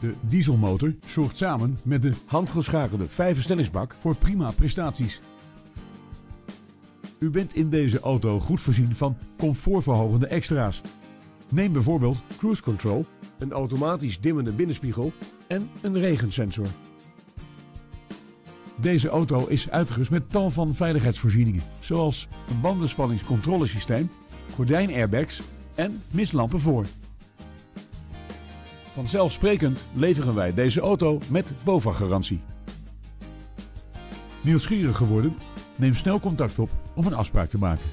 De dieselmotor zorgt samen met de handgeschakelde vijfversnellingsbak voor prima prestaties. U bent in deze auto goed voorzien van comfortverhogende extra's. Neem bijvoorbeeld cruise control, een automatisch dimmende binnenspiegel en een regensensor. Deze auto is uitgerust met tal van veiligheidsvoorzieningen, zoals een bandenspanningscontrolesysteem, gordijnairbags en mistlampen voor. Vanzelfsprekend leveren wij deze auto met BOVAG-garantie. Nieuwsgierig geworden? Neem snel contact op om een afspraak te maken.